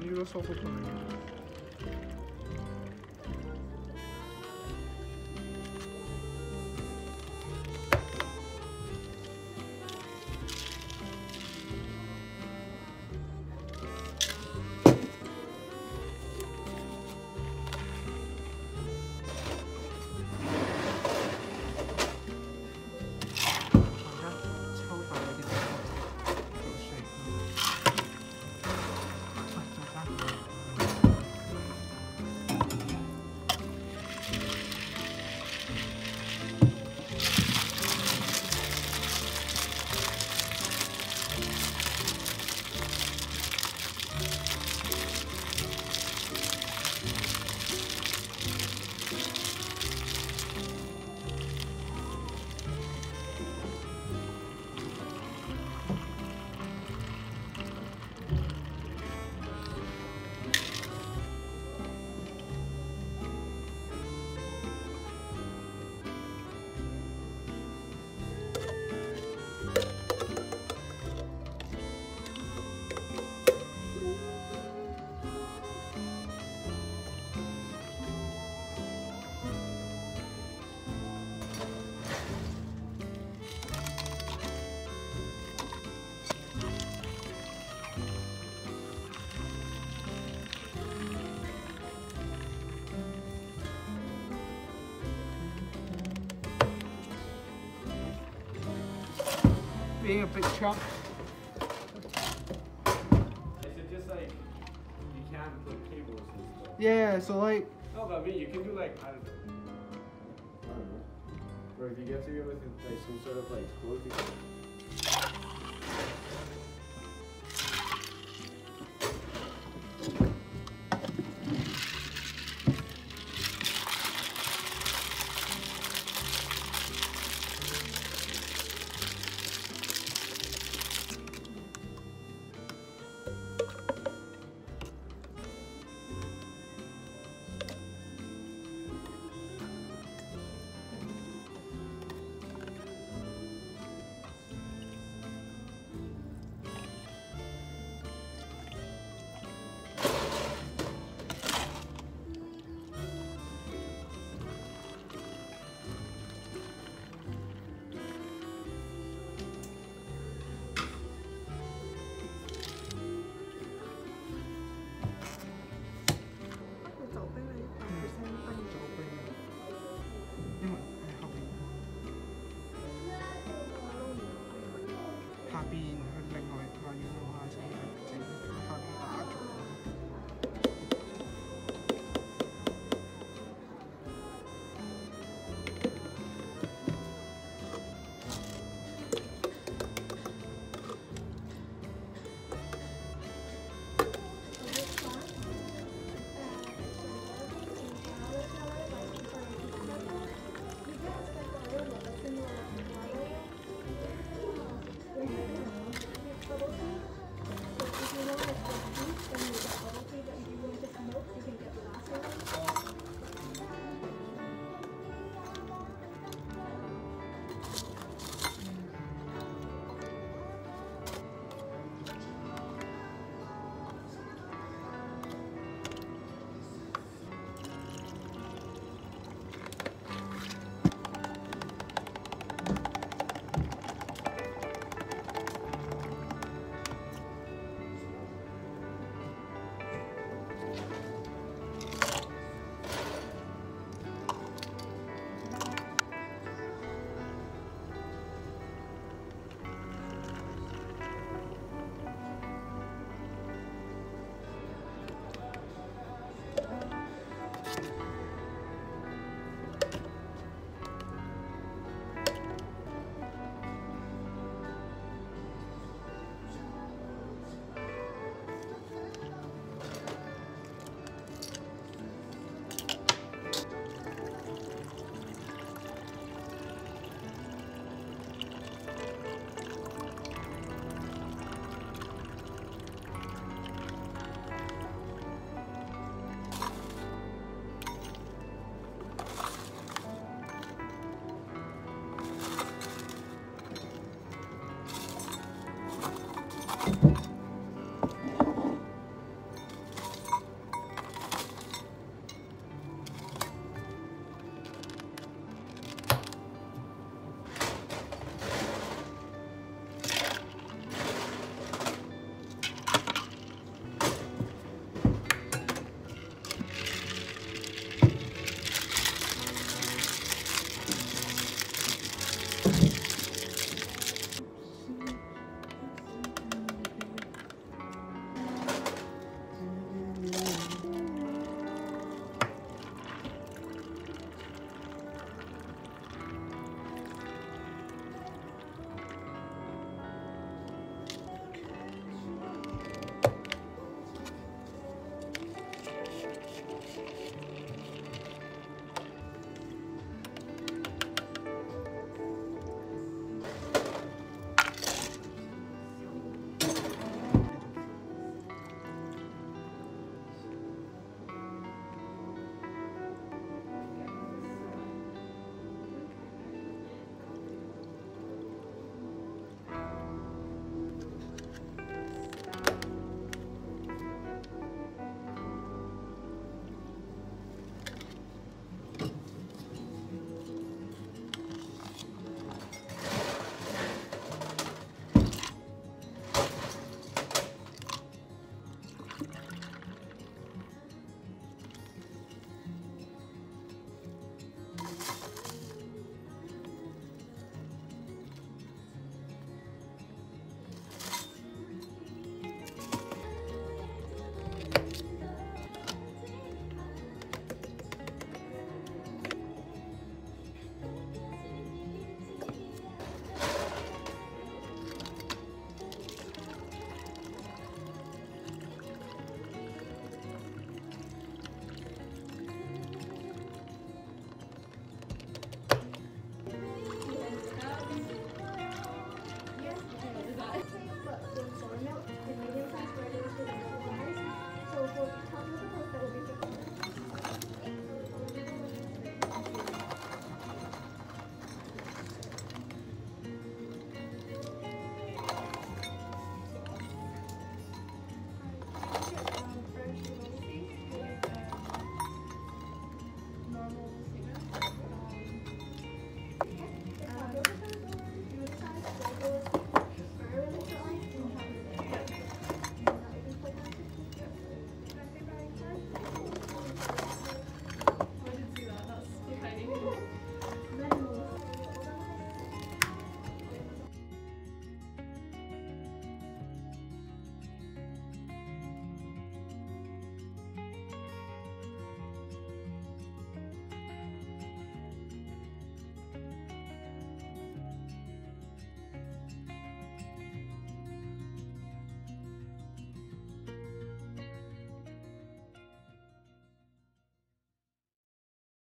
何で出したことない it just like you can't put cables and stuff? Yeah, so like, No, but I mean you can do like I don't know. I don't know. Or if you get to get with like some sort of like screws, you can